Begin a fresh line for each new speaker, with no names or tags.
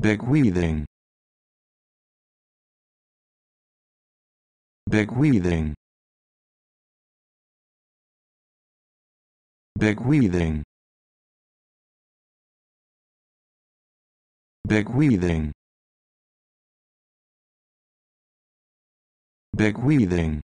bequeathing bequeathing bequeathing bequeathing bequeathing